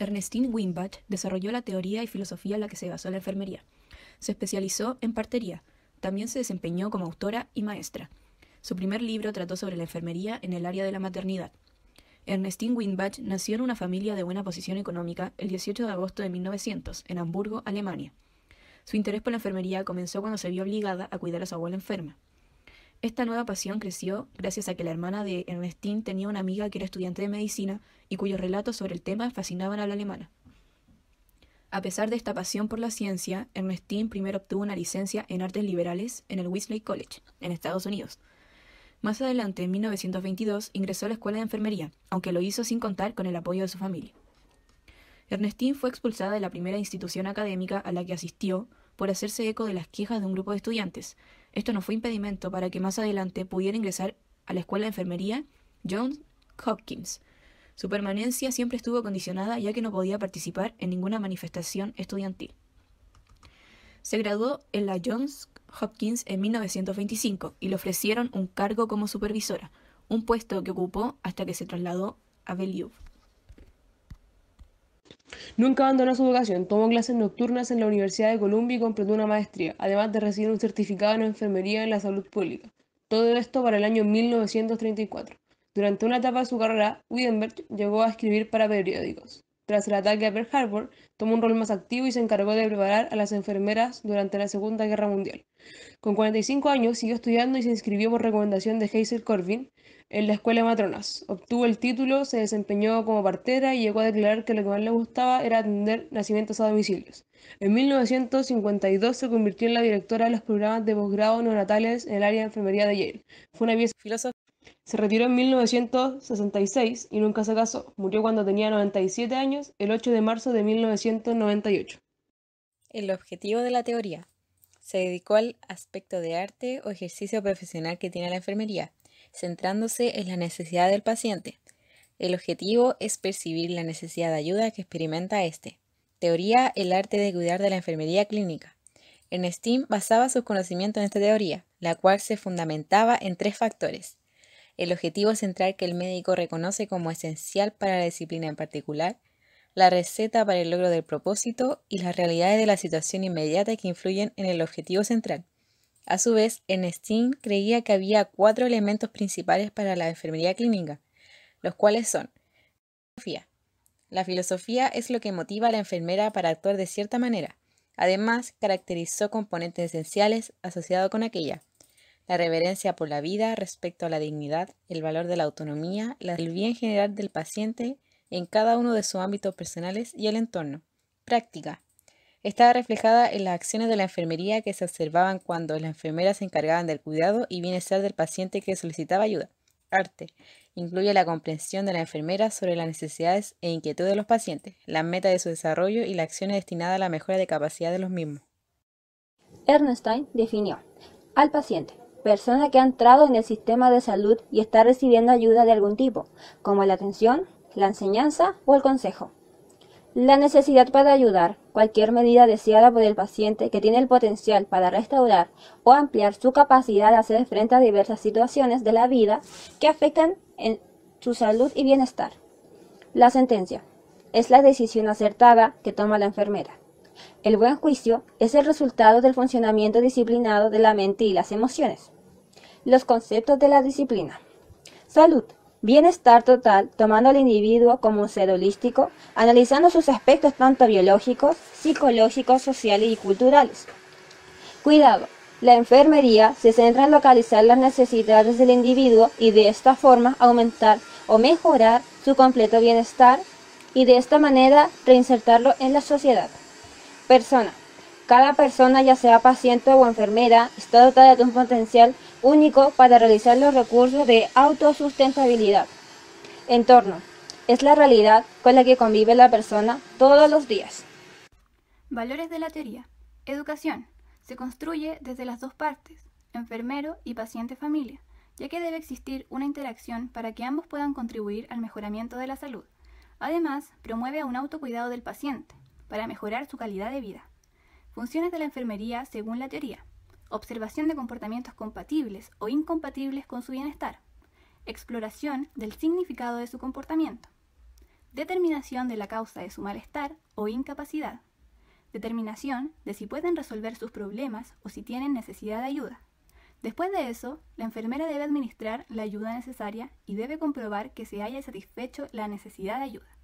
Ernestine Wimbach desarrolló la teoría y filosofía en la que se basó la enfermería. Se especializó en partería. También se desempeñó como autora y maestra. Su primer libro trató sobre la enfermería en el área de la maternidad. Ernestine Wimbach nació en una familia de buena posición económica el 18 de agosto de 1900, en Hamburgo, Alemania. Su interés por la enfermería comenzó cuando se vio obligada a cuidar a su abuela enferma. Esta nueva pasión creció gracias a que la hermana de Ernestine tenía una amiga que era estudiante de medicina y cuyos relatos sobre el tema fascinaban a la alemana. A pesar de esta pasión por la ciencia, Ernestine primero obtuvo una licencia en artes liberales en el Wesley College, en Estados Unidos. Más adelante, en 1922, ingresó a la escuela de enfermería, aunque lo hizo sin contar con el apoyo de su familia. Ernestine fue expulsada de la primera institución académica a la que asistió por hacerse eco de las quejas de un grupo de estudiantes, esto no fue impedimento para que más adelante pudiera ingresar a la escuela de enfermería Johns Hopkins. Su permanencia siempre estuvo condicionada ya que no podía participar en ninguna manifestación estudiantil. Se graduó en la Johns Hopkins en 1925 y le ofrecieron un cargo como supervisora, un puesto que ocupó hasta que se trasladó a Bellevue. Nunca abandonó su vocación, tomó clases nocturnas en la Universidad de Columbia y completó una maestría, además de recibir un certificado en enfermería en la salud pública. Todo esto para el año 1934. Durante una etapa de su carrera, Wittenberg llegó a escribir para periódicos. Tras el ataque a Pearl Harbor, tomó un rol más activo y se encargó de preparar a las enfermeras durante la Segunda Guerra Mundial. Con 45 años siguió estudiando y se inscribió por recomendación de Hazel Corbin en la escuela de matronas. Obtuvo el título, se desempeñó como partera y llegó a declarar que lo que más le gustaba era atender nacimientos a domicilios. En 1952 se convirtió en la directora de los programas de posgrado neonatales en el área de enfermería de Yale. Fue una pieza filósofa. Se retiró en 1966 y nunca se casó. Murió cuando tenía 97 años, el 8 de marzo de 1998. El objetivo de la teoría. Se dedicó al aspecto de arte o ejercicio profesional que tiene la enfermería centrándose en la necesidad del paciente. El objetivo es percibir la necesidad de ayuda que experimenta éste. Teoría, el arte de cuidar de la enfermería clínica. Ernestine basaba sus conocimientos en esta teoría, la cual se fundamentaba en tres factores. El objetivo central que el médico reconoce como esencial para la disciplina en particular, la receta para el logro del propósito y las realidades de la situación inmediata que influyen en el objetivo central. A su vez, Ernestine creía que había cuatro elementos principales para la enfermería clínica, los cuales son filosofía. La filosofía es lo que motiva a la enfermera para actuar de cierta manera. Además, caracterizó componentes esenciales asociados con aquella. La reverencia por la vida respecto a la dignidad, el valor de la autonomía, el bien general del paciente en cada uno de sus ámbitos personales y el entorno. Práctica estaba reflejada en las acciones de la enfermería que se observaban cuando las enfermeras se encargaban del cuidado y bienestar del paciente que solicitaba ayuda. Arte. Incluye la comprensión de la enfermera sobre las necesidades e inquietudes de los pacientes, las metas de su desarrollo y las acciones destinadas a la mejora de capacidad de los mismos. Ernstein definió al paciente, persona que ha entrado en el sistema de salud y está recibiendo ayuda de algún tipo, como la atención, la enseñanza o el consejo. La necesidad para ayudar, cualquier medida deseada por el paciente que tiene el potencial para restaurar o ampliar su capacidad de hacer frente a diversas situaciones de la vida que afectan en su salud y bienestar. La sentencia es la decisión acertada que toma la enfermera. El buen juicio es el resultado del funcionamiento disciplinado de la mente y las emociones. Los conceptos de la disciplina. Salud Bienestar total, tomando al individuo como un ser holístico, analizando sus aspectos tanto biológicos, psicológicos, sociales y culturales. Cuidado. La enfermería se centra en localizar las necesidades del individuo y de esta forma aumentar o mejorar su completo bienestar y de esta manera reinsertarlo en la sociedad. Persona. Cada persona, ya sea paciente o enfermera, está dotada de un potencial único para realizar los recursos de autosustentabilidad. Entorno. Es la realidad con la que convive la persona todos los días. Valores de la teoría. Educación. Se construye desde las dos partes, enfermero y paciente-familia, ya que debe existir una interacción para que ambos puedan contribuir al mejoramiento de la salud. Además, promueve un autocuidado del paciente, para mejorar su calidad de vida. Funciones de la enfermería según la teoría. Observación de comportamientos compatibles o incompatibles con su bienestar. Exploración del significado de su comportamiento. Determinación de la causa de su malestar o incapacidad. Determinación de si pueden resolver sus problemas o si tienen necesidad de ayuda. Después de eso, la enfermera debe administrar la ayuda necesaria y debe comprobar que se haya satisfecho la necesidad de ayuda.